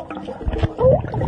おっ